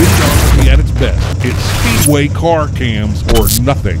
videography at its best. It's Speedway car cams or nothing.